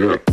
Yeah.